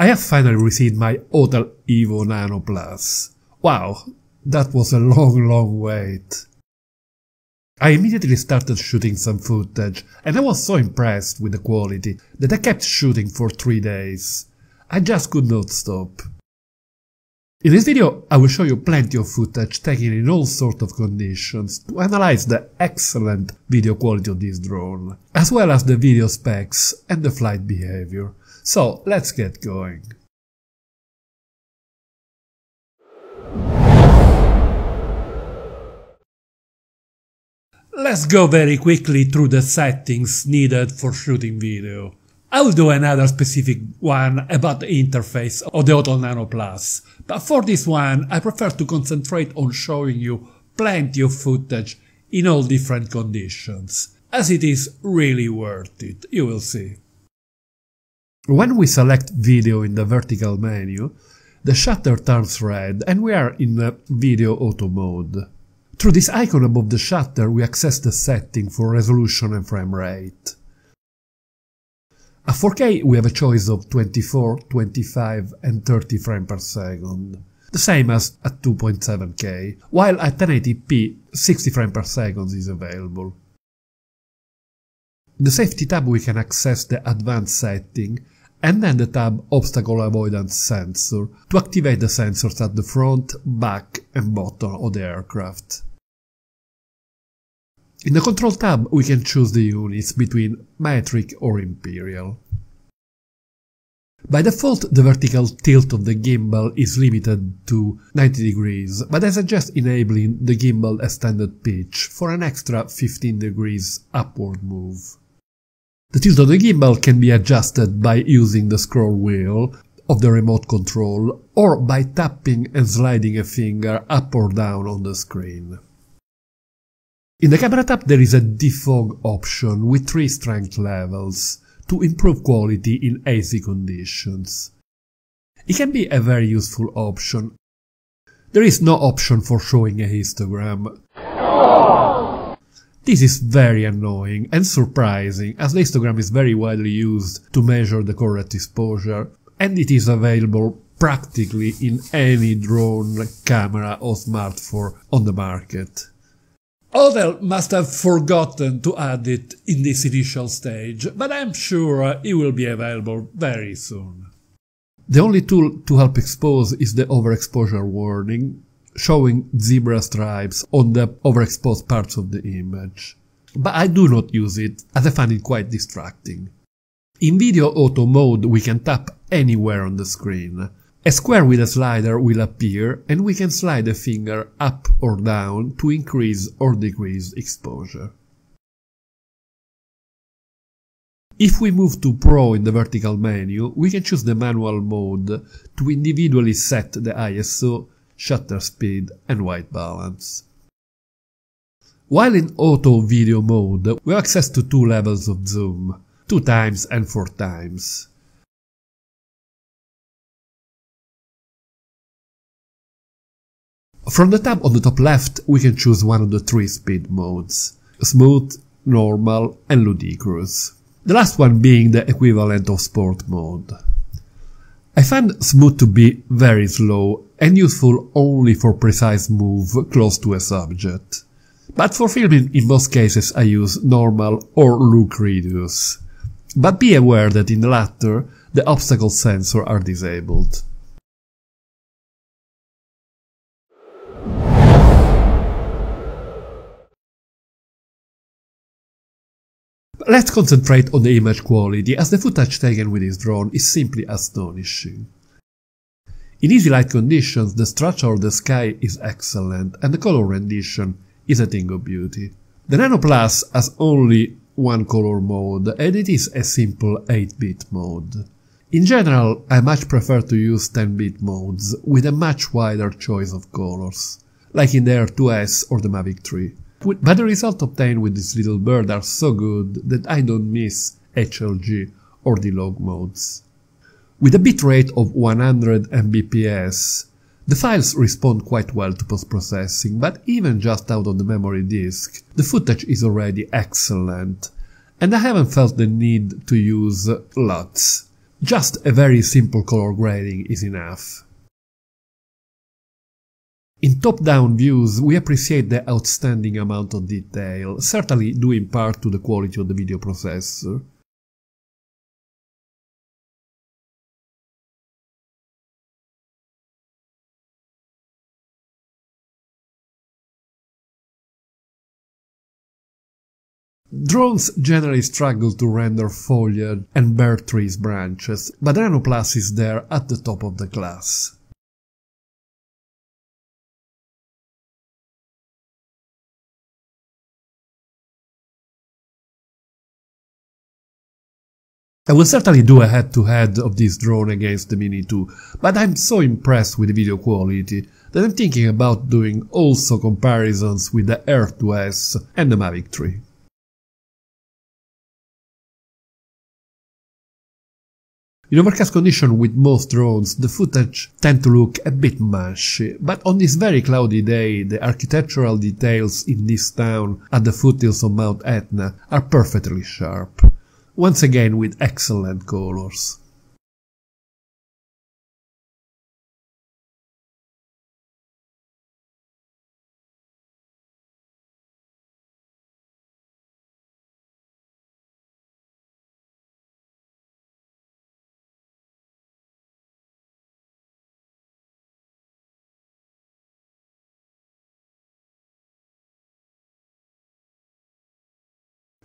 I have finally received my Autel Evo Nano Plus. Wow, that was a long, long wait. I immediately started shooting some footage, and I was so impressed with the quality that I kept shooting for three days. I just could not stop. In this video I will show you plenty of footage taken in all sorts of conditions to analyze the excellent video quality of this drone, as well as the video specs and the flight behavior. So let's get going. Let's go very quickly through the settings needed for shooting video. I will do another specific one about the interface of the Autel Nano Plus, but for this one I prefer to concentrate on showing you plenty of footage in all different conditions, as it is really worth it, you will see. When we select video in the vertical menu, the shutter turns red and we are in the video auto mode. Through this icon above the shutter we access the setting for resolution and frame rate. At 4K we have a choice of 24, 25 and 30 frames per second, the same as at 2.7K, while at 1080p 60 frames per second is available. In the safety tab we can access the advanced setting and then the tab Obstacle Avoidance Sensor to activate the sensors at the front, back and bottom of the aircraft. In the Control tab we can choose the units between metric or imperial. By default the vertical tilt of the gimbal is limited to 90 degrees, but I suggest enabling the gimbal extended pitch for an extra 15 degrees upward move. The tilt of the gimbal can be adjusted by using the scroll wheel of the remote control or by tapping and sliding a finger up or down on the screen. In the camera tab there is a defog option with three strength levels to improve quality in hazy conditions. It can be a very useful option. There is no option for showing a histogram. This is very annoying and surprising as the histogram is very widely used to measure the correct exposure and it is available practically in any drone, camera or smartphone on the market. Autel must have forgotten to add it in this initial stage, but I'm sure it will be available very soon. The only tool to help expose is the overexposure warning, showing zebra stripes on the overexposed parts of the image. But I do not use it, as I find it quite distracting. In video auto mode we can tap anywhere on the screen, a square with a slider will appear and we can slide a finger up or down to increase or decrease exposure. If we move to Pro in the vertical menu, we can choose the manual mode to individually set the ISO, shutter speed and white balance. While in auto video mode, we access to two levels of zoom, 2 times and 4 times. From the tab on the top left, we can choose one of the three speed modes, smooth, normal and ludicrous. The last one being the equivalent of sport mode. I find smooth to be very slow and useful only for precise move close to a subject. But for filming in most cases I use normal or ludicrous. But be aware that in the latter the obstacle sensor are disabled. Let's concentrate on the image quality as the footage taken with this drone is simply astonishing. In easy light conditions the structure of the sky is excellent and the color rendition is a thing of beauty. The Nano Plus has only one color mode and it is a simple 8-bit mode. In general, I much prefer to use 10-bit modes with a much wider choice of colors, like in the Air 2S or the Mavic 3. But the results obtained with this little bird are so good that I don't miss HLG or the log modes. With a bitrate of 100 Mbps, the files respond quite well to post-processing, but even just out of the memory disk, the footage is already excellent, and I haven't felt the need to use LUTs. Just a very simple color grading is enough. In top-down views, we appreciate the outstanding amount of detail, certainly due in part to the quality of the video processor. Drones generally struggle to render foliage and bare trees branches, but Nano Plus is there at the top of the class. I will certainly do a head-to-head -head of this drone against the Mini 2, but I'm so impressed with the video quality that I'm thinking about doing also comparisons with the Air 2S and the Mavic 3. In overcast condition with most drones, the footage tend to look a bit mushy, but on this very cloudy day, the architectural details in this town at the foothills of Mount Etna are perfectly sharp once again with excellent colors.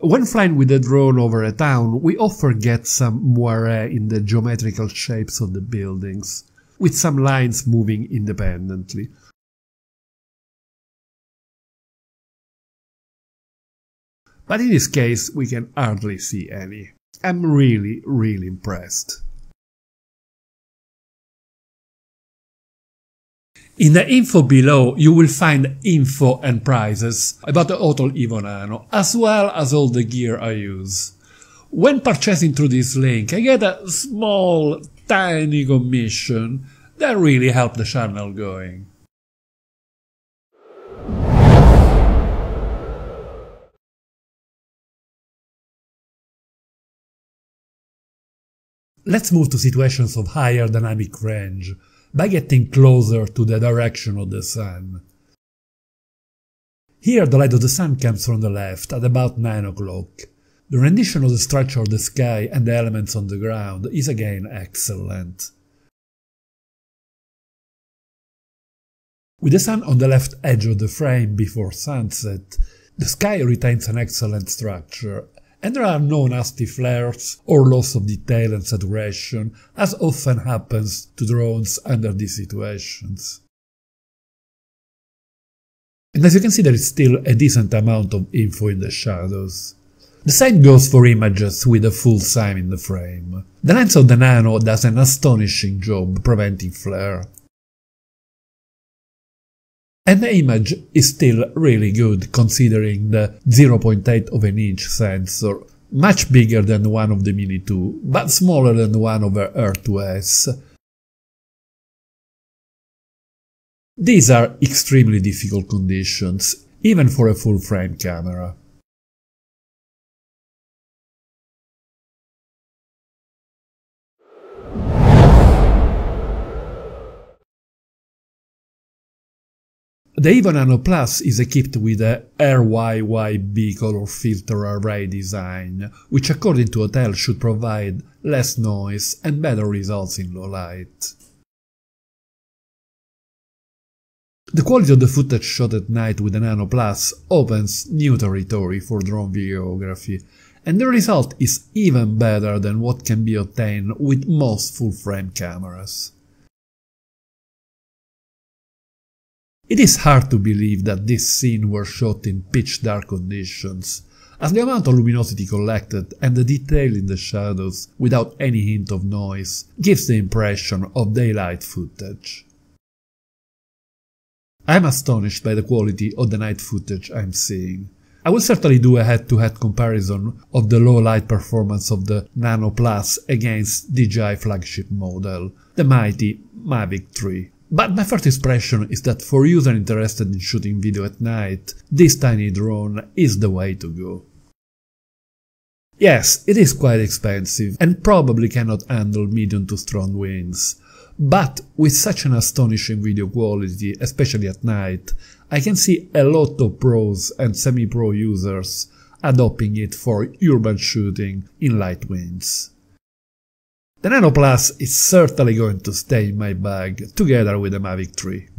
When flying with a drone over a town, we often get some moire in the geometrical shapes of the buildings, with some lines moving independently. But in this case, we can hardly see any. I'm really, really impressed. In the info below you will find info and prices about the Autel Evo Nano, as well as all the gear I use. When purchasing through this link I get a small, tiny commission that really help the channel going. Let's move to situations of higher dynamic range by getting closer to the direction of the sun. Here the light of the sun comes from the left at about 9 o'clock. The rendition of the structure of the sky and the elements on the ground is again excellent. With the sun on the left edge of the frame before sunset, the sky retains an excellent structure and there are no nasty flares or loss of detail and saturation, as often happens to drones under these situations. And as you can see there is still a decent amount of info in the shadows. The same goes for images with a full sign in the frame. The lens of the Nano does an astonishing job preventing flare. And the image is still really good considering the 0.8 of an inch sensor, much bigger than one of the Mini 2, but smaller than one of the Air 2S. These are extremely difficult conditions, even for a full frame camera. The Evo Nano Plus is equipped with a RYYB color filter array design, which according to Autel should provide less noise and better results in low light. The quality of the footage shot at night with the Nano Plus opens new territory for drone videography, and the result is even better than what can be obtained with most full-frame cameras. It is hard to believe that this scene were shot in pitch dark conditions, as the amount of luminosity collected and the detail in the shadows without any hint of noise gives the impression of daylight footage. I am astonished by the quality of the night footage I am seeing. I will certainly do a head-to-head -head comparison of the low light performance of the Nano Plus against DJI flagship model, the mighty Mavic 3. But my first impression is that for users interested in shooting video at night, this tiny drone is the way to go. Yes, it is quite expensive and probably cannot handle medium to strong winds. But with such an astonishing video quality, especially at night, I can see a lot of pros and semi-pro users adopting it for urban shooting in light winds. The Nano Plus is certainly going to stay in my bag together with the Mavic 3.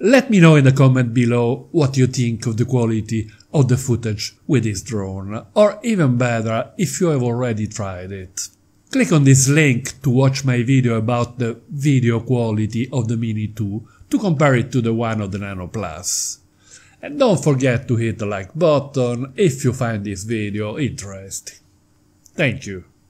Let me know in the comment below what you think of the quality of the footage with this drone, or even better, if you have already tried it. Click on this link to watch my video about the video quality of the Mini 2 to compare it to the one of the Nano Plus. And don't forget to hit the like button if you find this video interesting. Thank you.